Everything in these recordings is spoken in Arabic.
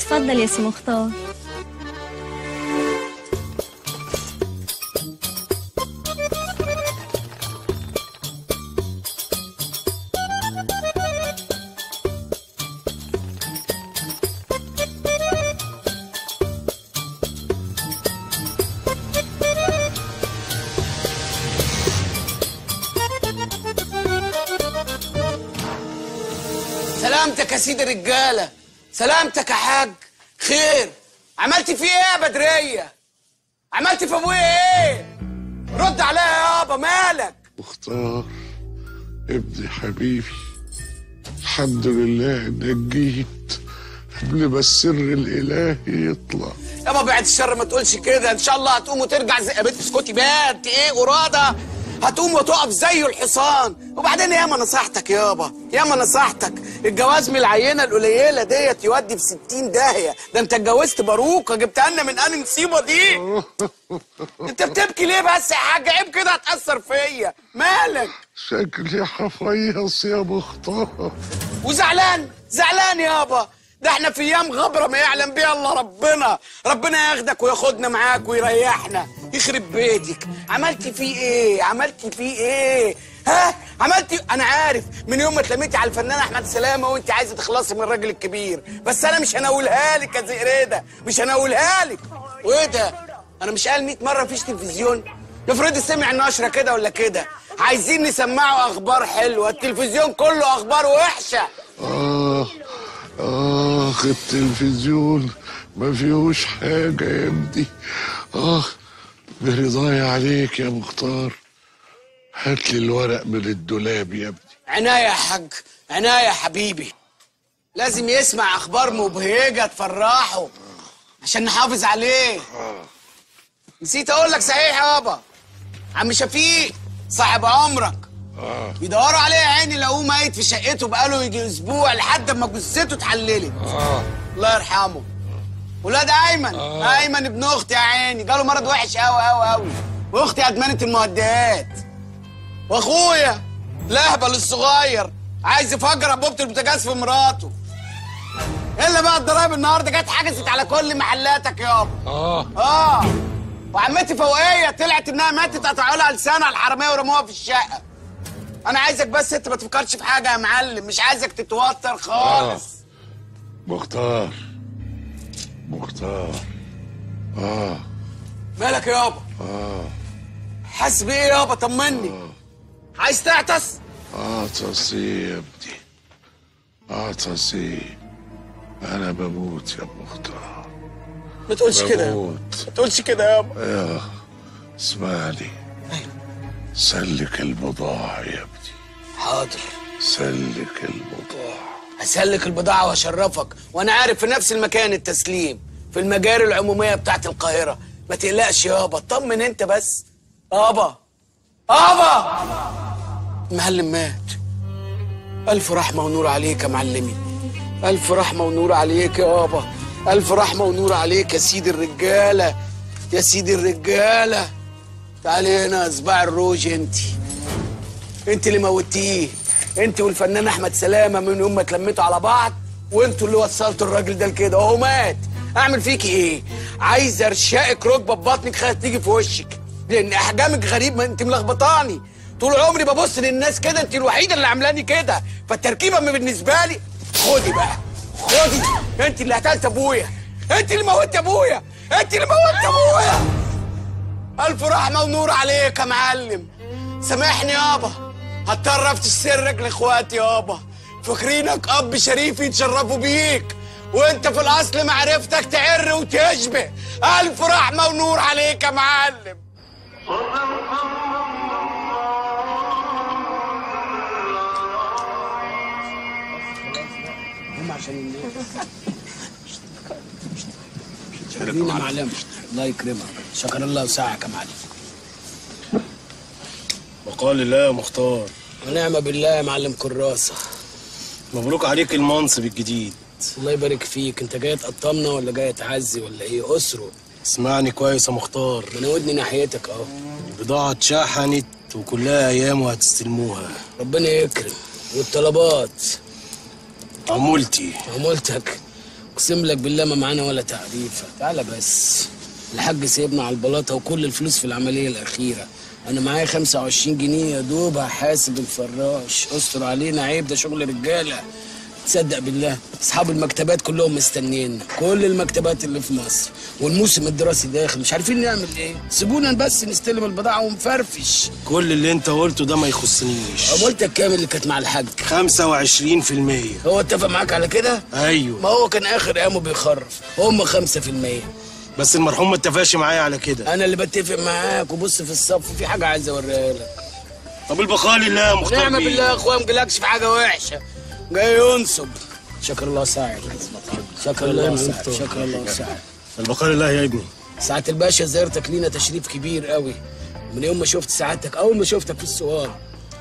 اتفضل يا سي مختار. سلامتك يا سيدي الرجالة. سلامتك يا حاج. خير. عملتي فيه إيه يا بدرية؟ عملتي في ابويا إيه؟ رد عليا يابا مالك؟ مختار ابني حبيبي. الحمد لله انك جيت قبل ما السر الالهي يطلع. يابا بعد الشر ما تقولش كده. إن شاء الله هتقوم وترجع زي يا بنت اسكتي بقى انت إيه قراده هتقوم وتقف زي الحصان. وبعدين ياما نصحتك يابا ياما نصحتك الجواز من العينة القليلة ديت يودي في 60 داهية. ده انت اتجوزت باروكه جبتها لنا من انهي مصيبة دي. انت بتبكي ليه بس يا حاج؟ عيب كده هتأثر فيا. مالك؟ شكلي حفيص يا مختار. وزعلان زعلان يابا. ده إحنا في أيام غبرة ما يعلم بيها إلا ربنا. ربنا ياخدك وياخدنا معاك ويريحنا. يخرب بيتك. عملتي فيه إيه؟ عملتي فيه إيه؟ ها؟ عملتي أنا عارف. من يوم ما اتلميتي على الفنان أحمد سلامة وأنت عايزة تخلصي من الراجل الكبير. بس أنا مش هناولها لك يا زئريده مش هناولها لك. وإيه ده؟ أنا مش قال 100 مرة مفيش تلفزيون. افرضي سمع نشره كده ولا كده. عايزين نسمعوا أخبار حلوة. التلفزيون كله أخبار وحشة. آه. آخ التلفزيون ما فيهوش حاجة يا ابني. آه برضاي عليك يا مختار. هات لي الورق من الدولاب يا ابني. عناية يا حاج عناية يا حبيبي. لازم يسمع أخبار مبهجة تفرحه عشان نحافظ عليه. نسيت أقول لك صحيح يابا. عم شفيق صاحب عمرك. آه. بيدوروا عليه يا عيني لقوه ميت في شقته بقاله يجي أسبوع لحد ما جثته اتحللت. آه. الله يرحمه. ولاد أيمن آه. أيمن ابن أختي يا عيني جاله مرض وحش قوي قوي قوي واختي ادمنه المهدئات. وأخويا الاهبل الصغير عايز يفجر انبوبه البوتاجاز في مراته. إلا بقى الضرايب النهارده جت حجزت على كل محلاتك يابا. آه. آه. وعمتي فوقية طلعت إنها ماتت قطعوا لها لسانها الحرامية ورموها في الشقة. أنا عايزك بس انت ما تفكرش في حاجة يا معلم مش عايزك تتوتر خالص. مختار. مختار. آه. مالك يابا؟ آه. حاسس بإيه يابا؟ طمني. عايز تعطس؟ عطسي يا ابني عطسي أنا بموت يا مختار. ما تقولش كده ما تقولش كده يابا. يا اسمعني. سلك البضاعة يا ابني. حاضر. سلك البضاعة. هسلك البضاعة وأشرفك وأنا عارف في نفس المكان التسليم في المجاري العمومية بتاعت القاهرة. ما تقلقش يابا اطمن أنت بس. ابا ابا المعلم مات. ألف رحمة ونور عليك يا معلمي. ألف رحمة ونور عليك يابا ألف رحمة ونور عليك يا سيدي الرجالة. يا سيدي الرجالة. تعالي هنا صباع الروج انت. انت اللي موتيه. انت والفنان احمد سلامة من يوم ما اتلميتوا على بعض وانتوا اللي وصلتوا الراجل ده لكده. وهو مات. اعمل فيكي إيه؟ عايز ارشقك ركبة ببطنك خايف تيجي في وشك. لأن أحجامك غريب ما انت ملخبطاني. طول عمري ببص للناس كده انت الوحيدة اللي عاملاني كده. فالتركيبة بالنسبة لي خدي بقى. خدي. انت اللي قتلت أبويا. انت اللي موتت أبويا. انت اللي موتت أبويا. ألف رحمة ونور عليك يا معلم. سامحني يابا هضطر افتش سرك لإخواتي يابا فاكرينك أب شريف يتشرفوا بيك. وأنت في الأصل معرفتك تعر وتشبه. ألف رحمة ونور عليك يا معلم. هم عشان شكرا يا معلم الله يكرمك. شكر الله وسعك يا معلم. وقال الله يا مختار. ونعم بالله يا معلم كراسة. مبروك عليك المنصب الجديد. الله يبارك فيك. انت جاي تقطمنا ولا جاي تعزي ولا إيه؟ اسره اسمعني كويس يا مختار. أنا ودني ناحيتك اهو. البضاعة اتشحنت وكلها أيام وهتستلموها. ربنا يكرم. والطلبات. عمولتي. عمولتك. أقسم لك بالله ما معانا ولا تعريفه تعالى بس. الحاج سايبنا على البلاطة وكل الفلوس في العملية الأخيرة. أنا معايا 25 جنيه يا دوب هحاسب الفراش. استر علينا عيب ده شغل رجالة. تصدق بالله أصحاب المكتبات كلهم مستنيين. كل المكتبات اللي في مصر والموسم الدراسي داخل مش عارفين نعمل إيه. سيبونا بس نستلم البضاعة ونفرفش. كل اللي أنت قلته ده ما يخصنيش. قلت كام اللي كانت مع الحاج؟ 25% هو اتفق معاك على كده؟ ما أيوه هو كان آخر أيامه بيخرف هم 5% بس المرحوم ما اتفقش معايا على كده. أنا اللي بتفق معاك وبص في الصف في حاجة عايز أوريها لك. طب البقاء لله يا مختار نعمة بيه. بالله يا أخويا ما في حاجة وحشة. جاي ينصب شكر الله ساعد. شكر الله ساعد. شكر الله ساعد. البقاء لله يا ابني ساعة الباشا زيارتك لينا تشريف كبير قوي. من يوم ما شفت سعادتك أول ما شفتك في السؤال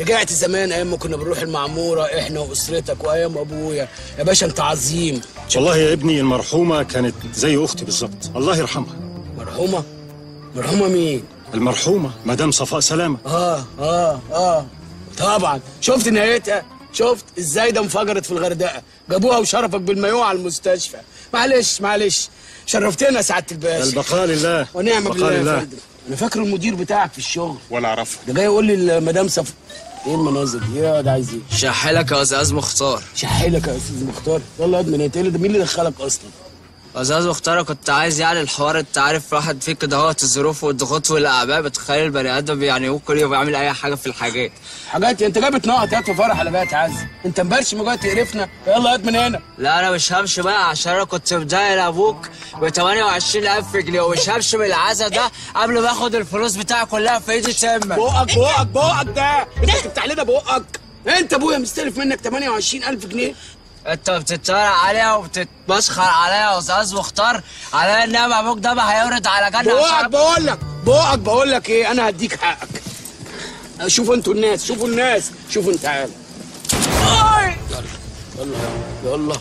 رجعت زمان أيام ما كنا بنروح المعمورة إحنا وأسرتك وأيام أبويا. يا باشا أنت عظيم. والله يا ابني المرحومة كانت زي أختي بالظبط. الله يرحمها. مرحومة؟ مرحومة مين؟ المرحومة مدام صفاء سلامة. آه آه آه. طبعا. شفت نهايتها؟ شفت إزاي ده انفجرت في الغردقة؟ جابوها وشرفك بالمايوه على المستشفى. معلش معلش. شرفتنا يا سعادة الباشا. البقاء لله. ونعم بالله يا لله. فندم. أنا فاكر المدير بتاعك في الشغل. ولا أعرفه. ده جاي يقول لي المدام صف إيه المناظر؟ دي إيه يا ده عايز إيه شحلك يا أستاذ مختار. شحيلك يا أستاذ مختار. يلا يا ابني نتقل ده مين اللي دخلك أصلا؟ أستاذ مختار كنت عايز يعني الحوار انت عارف واحد فيه كده هو الظروف والضغوط والأعباء بتخلي البني آدم يعني هو كل يوم يعمل أي حاجة في الحاجات. حاجات انت جاي بتنقط هات في فرح ولا جاي تعزي انت مبرش ما جاي تقرفنا. يلا هات من هنا. لا أنا مش همشي بقى عشان أنا كنت مداير أبوك ب 28000 جنيه ومش همشي من العزا ده قبل ما آخد الفلوس بتاعي كلها في إيدي تمك بقك بقك بقك ده. انت بتفتح لنا بقك انت ابويا مستلف منك 28000 جنيه؟ انت بتتريق عليا وبتتمسخر عليا يا أستاذ مختار على ان أنا أبوك ده ما هيورد على جنة عشان بقول لك بقك بقول لك إيه أنا هديك حقك. شوفوا أنتوا الناس شوفوا الناس شوفوا أنت تعالى يلا يلا يلا.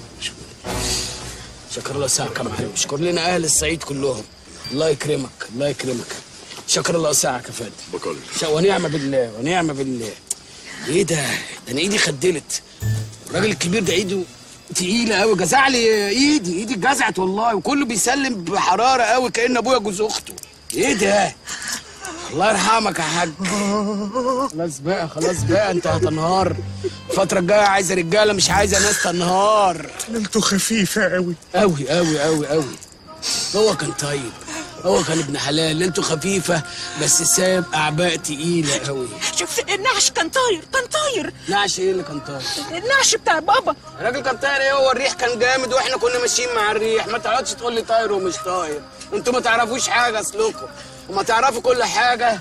شكر الله ساعك يا معلم شكر لنا أهل الصعيد كلهم. الله يكرمك الله يكرمك. شكر الله ساعك يا فندم ش- ونعم بالله ونعم بالله. إيه ده؟ ده أنا إيدي خدلت. الراجل الكبير ده ايده تقيلة قوي جزع لي ايدي ايدي اتجزعت والله وكله بيسلم بحرارة قوي كأن أبويا جوز أخته. إيه ده؟ الله يرحمك يا حاج. خلاص بقى خلاص بقى انت هتنهار. الفترة الجاية عايزة رجالة مش عايزة ناس تنهار. ليلته خفيفة قوي قوي قوي قوي قوي هو كان طيب. هو كان ابن حلال ليلته خفيفة بس ساب أعباء تقيلة قوي شوف النعش كان طاير كان طاير. نعش إيه اللي كان طاير؟ النعش بتاع بابا. الراجل كان طاير إيه؟ هو الريح كان جامد وإحنا كنا ماشيين مع الريح. ما تقعدش تقول لي طاير ومش طاير. أنتوا ما تعرفوش حاجة أصلكم. وما تعرفوا كل حاجة.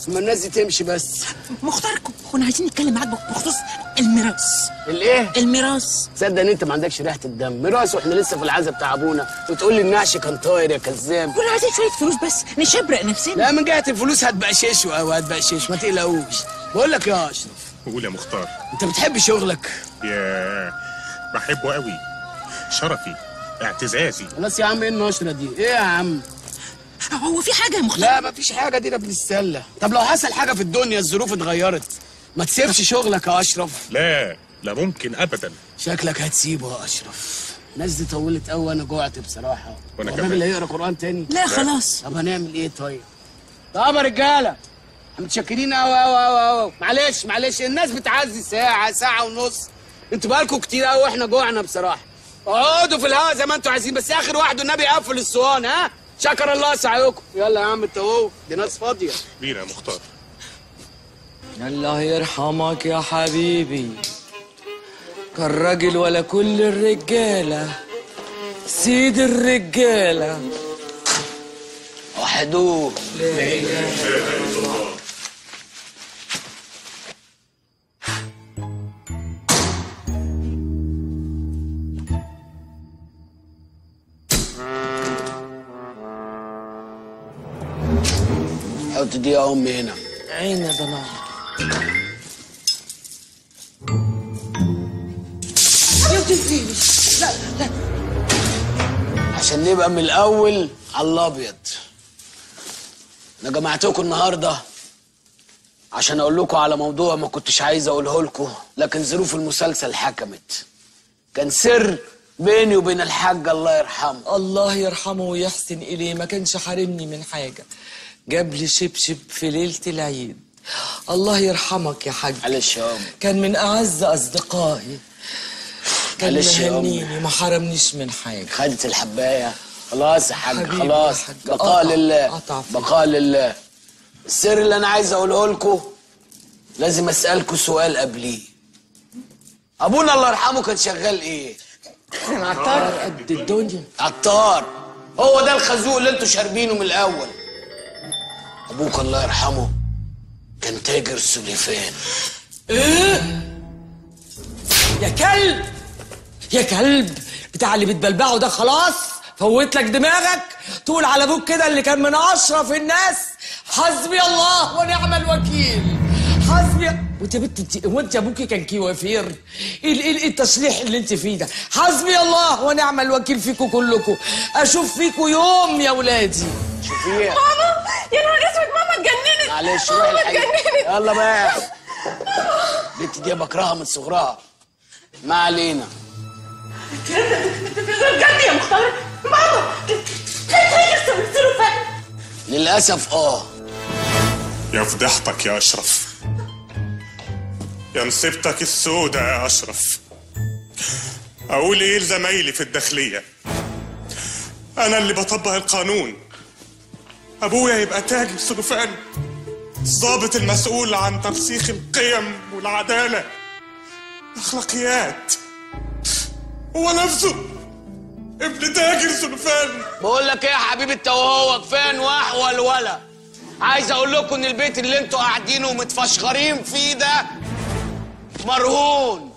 ثم الناس دي تمشي بس. مختاركم. كنا عايزين نتكلم معاك بخصوص الميراث. الايه؟ الميراث. تصدق إن أنت ما عندكش ريحة الدم؟ ميراث وإحنا لسه في العزا بتاع أبونا. وتقول لي النعش كان طاير يا كذاب. كنا عايزين شوية فلوس بس نشبرق نفسنا. لا من جهة الفلوس هتبقششه أو هتبقشش ما تقلقوش. بقول لك يا أشرف قول يا مختار. أنت بتحب شغلك؟ يا بحبه قوي. شرفي اعتزازي. خلاص يا عم إيه النشرة دي؟ إيه يا عم؟ هو في حاجة يا مختار؟ لا مفيش حاجة دي بنتسلى طب لو حصل حاجة في الدنيا الظروف اتغيرت. ما تسيبش شغلك يا أشرف. لا لا ممكن ابدا. شكلك هتسيبه يا أشرف. الناس دي طولت قوي وأنا جوعت بصراحة. الراجل كمان. هيقرا قرآن تاني؟ لا خلاص. طب هنعمل إيه طيب؟ طب يا رجالة متشكرين قوي قوي قوي قوي معلش معلش الناس بتعزي ساعة ساعة ونص. أنتوا بقالكم كتير قوي وإحنا جوعنا بصراحة. اقعدوا في الهوا زي ما أنتوا عايزين بس آخر واحد والنبي يقفل الصوان ها؟ شكر الله سعيكم. يلا يا عم انت أهو دي ناس فاضية. بينا يا مختار. الله يرحمك يا حبيبي. كان راجل ولا كل الرجالة سيد الرجالة. وحدوه حط دي يا أمي هنا. عين يا ضناع عشان نبقى من الأول على الأبيض. أنا جمعتكم النهارده عشان أقول لكم على موضوع ما كنتش عايز أقوله لكم لكن ظروف المسلسل حكمت. كان سر بيني وبين الحاج الله يرحمه. الله يرحمه ويحسن إليه ما كانش حارمني من حاجة. جاب لي شبشب في ليلة العيد. الله يرحمك يا حاج. معلش يا أم كان من أعز أصدقائي. كان معلش يا أم. مهنيني ما حرمنيش من حاجة. خدت الحباية. خلاص يا حاج خلاص. بقاء لله. بقاء لله السر اللي أنا عايز أقوله لكم لازم أسألكم سؤال قبليه. أبونا الله يرحمه كان شغال إيه؟ عطار قد الدنيا. عطار. هو ده الخازوق اللي أنتوا شاربينه من الأول. أبوك الله يرحمه. كان تاجر سليفان يا كلب! يا كلب! بتاع اللي بتبلبعه ده خلاص؟ فوت لك دماغك؟ تقول على أبوك كده اللي كان من اشرف الناس. حسبي الله ونعم الوكيل. حسبي وانت بنت انت هو انت ابوكي كان كوافير إيه ال- إيه التشليح اللي انت فيه ده. حسبي الله ونعم الوكيل فيكم كلكم أشوف فيكم يوم يا ولادي. شوفيه ماما يا نهار اسود ماما اتجننت معلش روحي ماما اتجننت يلا بقى. البنت دي بكرهها من صغرها. ما علينا. بجد يا مختار؟ ماما للأسف آه. يا فضحتك يا أشرف. يا نصيبتك السودة يا أشرف. أقول إيه لزمايلي في الداخلية. أنا اللي بطبق القانون. أبويا يبقى تاجر سلوفان الضابط المسؤول عن ترسيخ القيم والعدالة. الأخلاقيات هو نفسه ابن تاجر سلوفان. بقول لك إيه يا حبيبي أنت وهو كفايه نواح والولا عايز أقول لكم إن البيت اللي أنتوا قاعدينه ومتفشخرين فيه ده مرهون.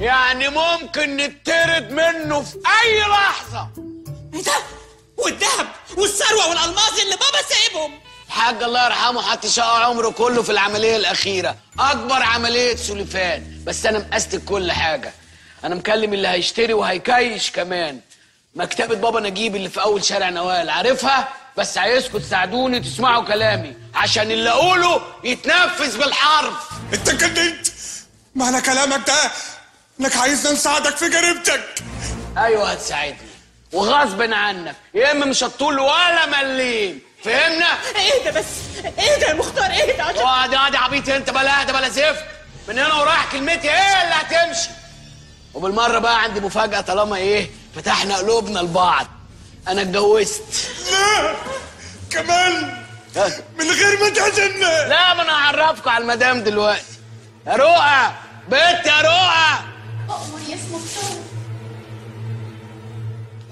يعني ممكن نطرد منه في أي لحظة. إيه ده والذهب والثروة والألماس اللي بابا سايبهم الحاج الله يرحمه حط شقى عمره كله في العملية الأخيرة. أكبر عملية سليفان. بس أنا مقستك كل حاجة. أنا مكلم اللي هيشتري وهيكيش كمان. مكتبة بابا نجيب اللي في أول شارع نوال. عارفها؟ بس عايزكم تساعدوني تسمعوا كلامي. عشان اللي أقوله يتنفذ بالحرف. أنت جننت معنى كلامك ده انك عايزنا نساعدك في جريمتك. أيوه هتساعدني وغصب عنك. يا إما مش هتطول ولا مليم. فهمنا؟ إيه ده بس؟ إيه ده يا مختار؟ إيه ده؟ عشان اقعد اقعد يا عبيط أنت بلا ده بلا زفت. من هنا ورايح كلمتي إيه اللي هتمشي؟ وبالمرة بقى عندي مفاجأة طالما إيه؟ فتحنا قلوبنا لبعض. أنا اتجوزت. لا! كمان! من غير ما تعزمنا لا ما أنا هعرفكم على المدام دلوقتي. يا رؤى بنت يا رؤى أؤمر يا اسم مختار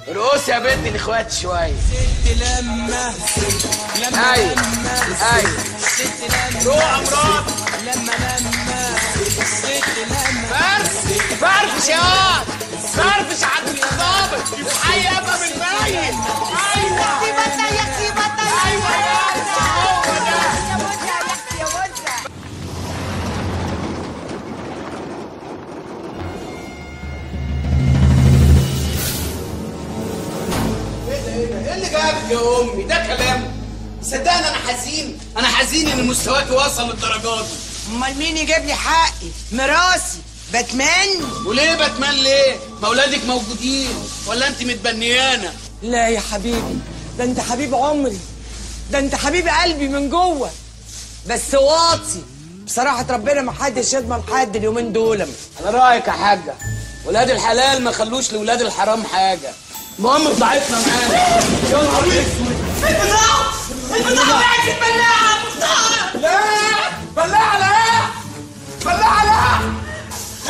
رؤوس يا بنت الإخوات شوية. لما لما أيوه أيوه رؤى مراد لما لما ست لما فرفش فرفش يا فرفش عند الضابط حي ابقى أيوه أيوه جابك يا أمي. ده كلام. صدقني أنا حزين. أنا حزين إن مستواك وصل للدرجات دي. أمال مين يجيب لي حقي؟ مراسي. بتمني وليه بتمن ليه؟ ما أولادك موجودين. ولا أنت متبنيانة؟ لا يا حبيبي. ده أنت حبيب عمري. ده أنت حبيب قلبي من جوه. بس واطي. بصراحة ربنا ما حدش يضمن حد اليومين دول. على رأيك يا حاجة. ولاد الحلال ما خلوش لولاد الحرام حاجة. المهم بضاعتنا معانا يا نهار اسود البضاعه البضاعه وقعت في البلاعه مختار لا بلاعه لا بلاعه لا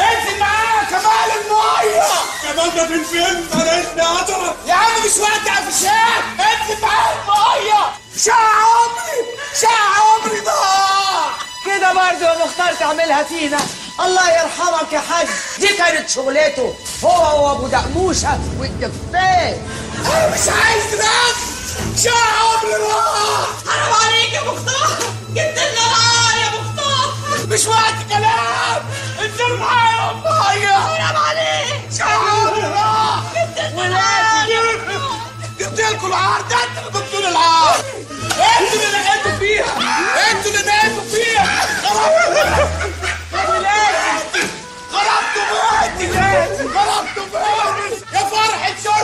انزل معايا كمال الميه كمان ده فين فين فرقتني عطرة يا عم مش وقت عفشات انزل معايا الميه شقى عمري شقى عمري ضاع كده برضه يا مختار تعملها فينا الله يرحمك يا حاج. دي كانت شغلته. هو وابو دقموشه والدفاف أنا مش عايز نفس شقى عمري راح حرام عليك يا مختار. جبت لنا يا مختار. مش وقت كلام. انزل معايا الميه حرام عليك. شقى عمري راح جبت لنا يا جبت لكم العار ده؟ أنتوا اللي جبتوا لي العار. أنتوا اللي لقيتوا فيها. أنتوا اللي لقيتوا فيها.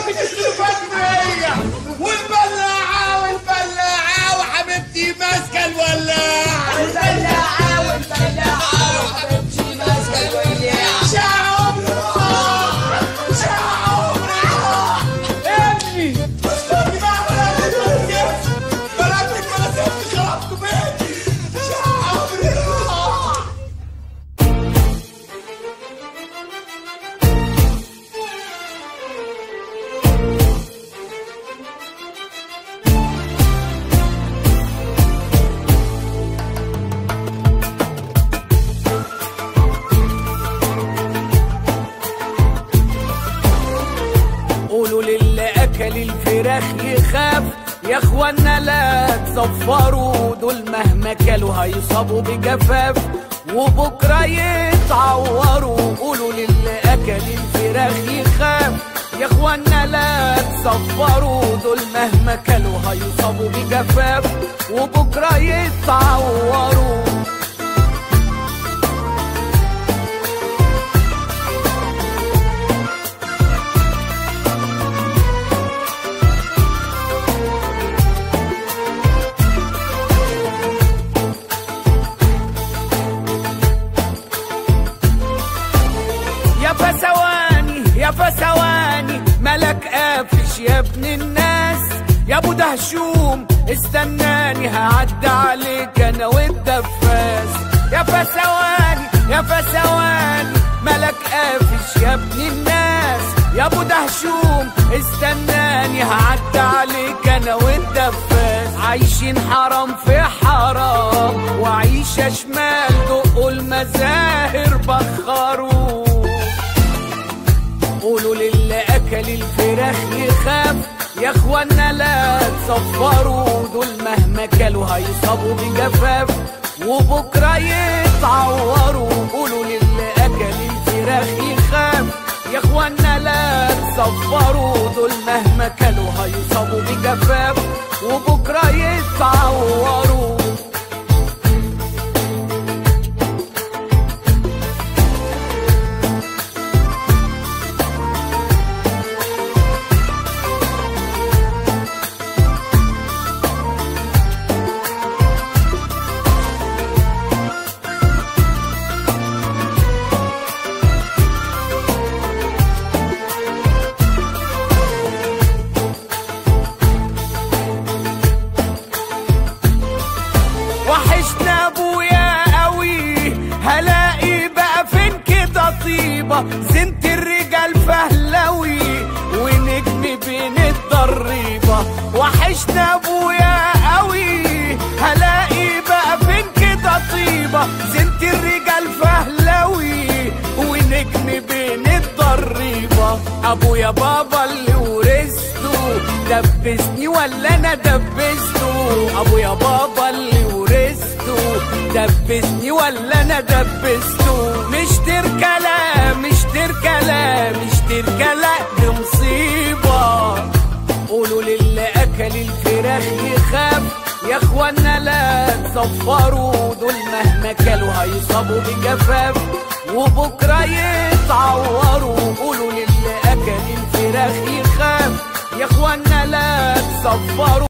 مش السلوفات والبلاعة والبلاعة وحبيبتي ماسكة الولاعة. مهما كلوا هيصابوا بجفاف. وبكرة يتعوروا قولوا للي اكل الفراخ يخاف. يا إخوانا لا تصفروا دول مهما كلوا هيصابوا بجفاف. وبكرة يتعوروا. يا فسواني يا فسواني. ملك قافش يا ابن الناس. يا أبو دهشوم استناني. هعدي عليك أنا والدفاس. يا فسواني يا فسواني. ملك قافش يا ابن الناس. يا أبو دهشوم استناني. هعدي عليك أنا والدفاس. عايشين حرام في حرام وعيشة شمال دقوا المزاهر بخروا قولوا للي اكل الفراخ يخاف. يا اخوانا لا تصفروا دول مهما كلوا هيصابوا بجفاف. وبكرة يتعوروا قولوا للي اكل الفراخ يخاف. يا اخوانا لا تصفروا دول مهما كلوا هيصابوا بجفاف. وبكرة يتعوروا أبويا بابا اللي ورثته. دبسني ولا أنا دبسته؟ أبويا بابا اللي ورثته. دبسني ولا أنا دبسته؟ مش تركلا مش تركلا مش تركلا دي مصيبة. قولوا للي أكل الفراخ يخاف. يا إخوانا لا تصفروا دول مهما كلوا هيصابوا بجفاف. وبكرة يتعوروا. قولوا للي اكل الفراخ يخاف. يا اخوانا لا تصفروا